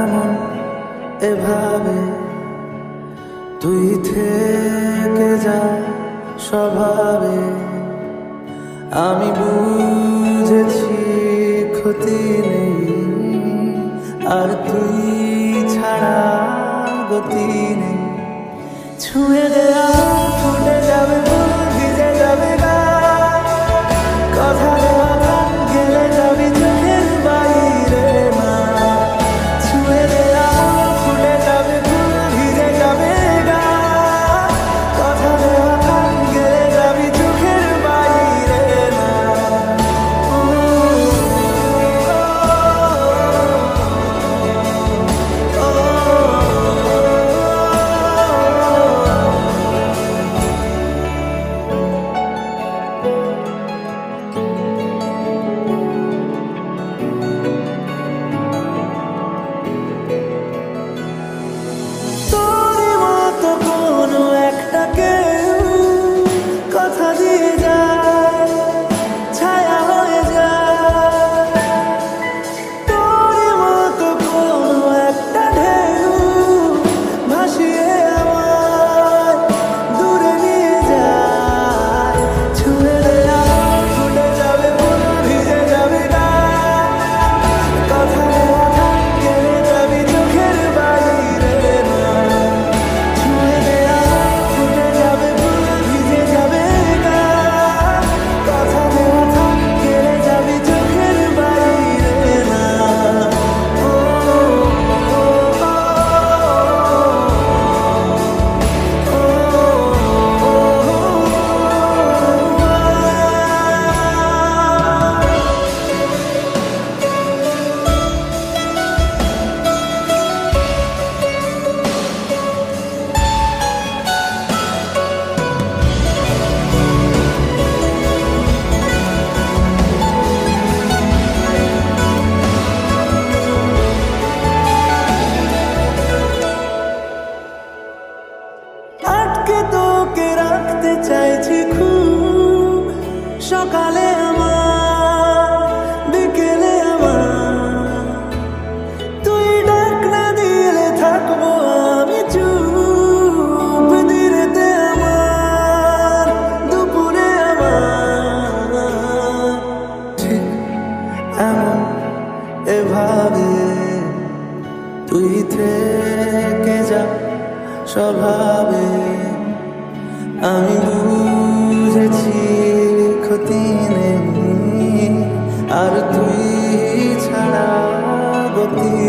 এমন এভাবে তুই থেকে যা স্বভাবে। আমি বুঝেছি ক্ষতি নেই, আর তুই ছাড়া গতি নেই। ছুঁয়ে দেয়া ছুটে যাবে এমন এভাবে তুই থেকে যা স্বভাবে। আমি বুঝেছি ক্ষতি নেই আর তুই ছাড়া গতি